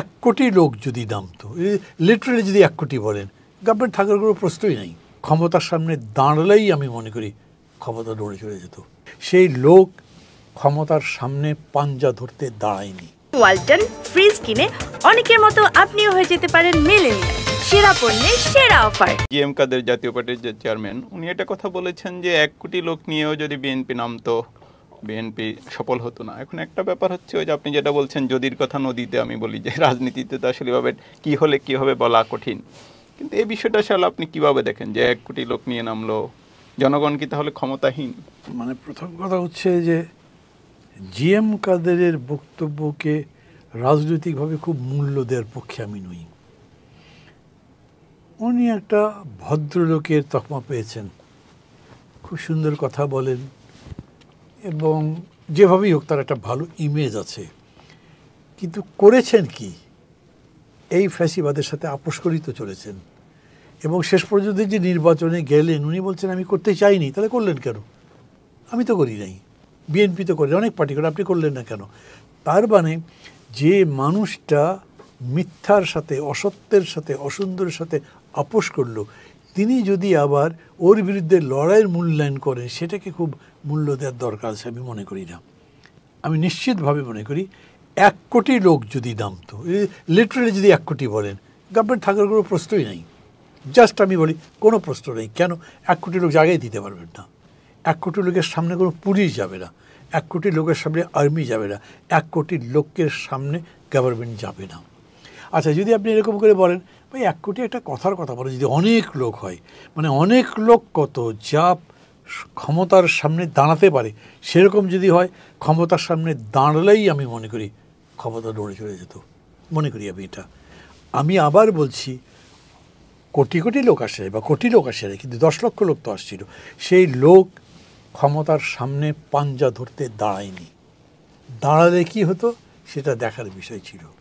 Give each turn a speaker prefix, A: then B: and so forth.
A: এক কোটি লোক যদি নামতো লিটারেলি যদি এক কোটি বলেন গভর্নমেন্ট থাকার কোনো প্রশ্নই নাই। ক্ষমতার সামনে দাঁড়ালেই আমি মনে করি ক্ষমতা নড়ে চলে যেত। সেই লোক ক্ষমতার সামনে পাঞ্জা ধরতে দাঁড়ায়নি।
B: ওয়ালটন ফ্রিজ কিনে অনেকের মতো আপনিও হয়ে যেতে পারেন মিলেনিয়াল। সেরা পণ্যের সেরা অফার।
C: জি এম কাদের জাতীয় পার্টির যে চেয়ারম্যান উনি এটা কথা বলেছেন যে এক কোটি লোক নিয়েও যদি বিএনপি নামতো বিএনপি সফল হতো না। এখন একটা ব্যাপার হচ্ছে ওই যে আপনি যেটা বলছেন, যদির কথা নদীতে আমি বলি যে রাজনীতিতে তো আসলে এভাবে কী হলে কী হবে বলা কঠিন। কিন্তু এই বিষয়টা আসলে আপনি কীভাবে দেখেন যে এক কোটি লোক নিয়ে নামলো? জনগণ কি তাহলে ক্ষমতাহীন?
A: মানে প্রথম কথা হচ্ছে যে জিএম কাদেরের বক্তব্যকে রাজনৈতিকভাবে খুব মূল্য দেওয়ার পক্ষে আমি নই। উনি একটা ভদ্রলোকের তকমা পেয়েছেন। খুব সুন্দর কথা বলেন। এবং যেভাবেই হোক তার একটা ভালো ইমেজ আছে। কিন্তু করেছেন কি? এই ফ্যাসিবাদের সাথে আপোষ করেই তো চলেছেন। এবং শেষ পর্যন্ত যে নির্বাচনে গেলেন, উনি বলছেন, আমি করতে চাইনি। তাহলে করলেন কেন? আমি তো করি নাই। বিএনপি তো করে, অনেক পার্টি করে, আপনি করলেন না কেন? তার মানে যে মানুষটা মিথ্যার সাথে, অসত্যের সাথে, অসুন্দরের সাথে আপোষ করল তিনি যদি আবার ওর বিরুদ্ধে লড়াইয়ের মূল্যায়ন করেন সেটাকে খুব মূল্য দেওয়ার দরকার আছে আমি মনে করি না। আমি নিশ্চিতভাবে মনে করি এক কোটি লোক যদি নামতো লিটারেলি যদি এক কোটি বলেন গভর্নমেন্ট থাকার কোনো প্রশ্নই নাই। জাস্ট আমি বলি, কোনো প্রশ্ন নেই। কেন? এক কোটি লোক জায়গায় দিতে পারবেন না। এক কোটি লোকের সামনে কোনো পুলিশ যাবে না। এক কোটি লোকের সামনে আর্মি যাবে না। এক কোটি লোকের সামনে গভর্নমেন্ট যাবে না। আচ্ছা যদি আপনি এরকম করে বলেন ভাই এক কোটি একটা কথার কথা বলে, যদি অনেক লোক হয় মানে অনেক লোক কত যা ক্ষমতার সামনে দাঁড়াতে পারে, সেরকম যদি হয়, ক্ষমতার সামনে দাঁড়ালেই আমি মনে করি ক্ষমতা নড়ে চলে যেত। মনে করি আমি এটা। আমি আবার বলছি, কোটি কোটি লোক আসে বা কোটি লোক আসে, কিন্তু দশ লক্ষ লোক তো আসছিল। সেই লোক ক্ষমতার সামনে পাঞ্জা ধরতে দাঁড়ায়নি। দাঁড়ালে কি হতো? সেটা দেখার বিষয় ছিল।